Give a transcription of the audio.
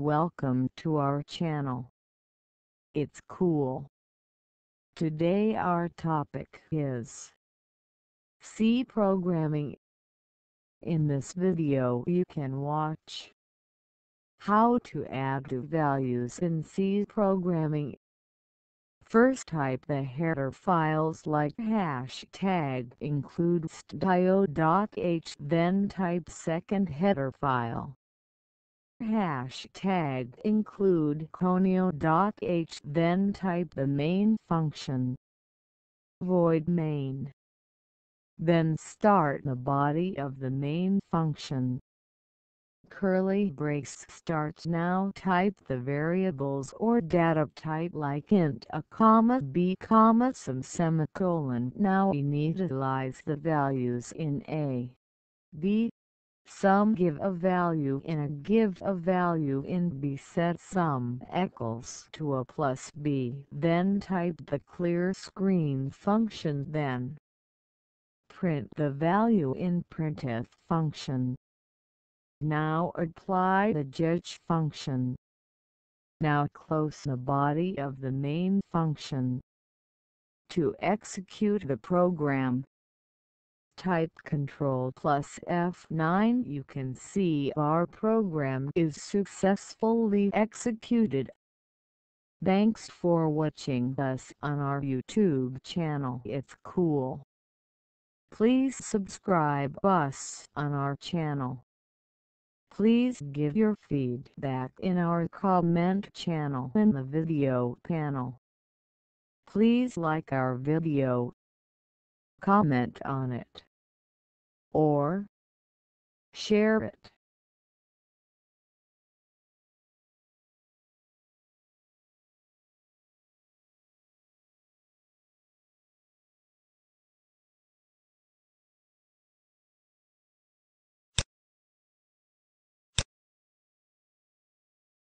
Welcome to our channel. It's cool. Today our topic is C programming. In this video you can watch how to add values in C programming. First type the header files like hashtag include stdio.h then type second header file. Hashtag include conio.h then type the main function. Void main. Then start the body of the main function curly brace starts now type the variables or data type like int a comma b comma sum semicolon now initialize the values in a b some give a value in a give a value in b set sum equals to a plus b then type the clear screen function then print the value in printf function now apply the getch function. Now close the body of the main function. To execute the program, type Ctrl plus F9 you can see our program is successfully executed. Thanks for watching us on our YouTube channel It's Cool. Please subscribe us on our channel. Please give your feedback in our comment channel in the video panel. Please like our video, comment on it, or share it.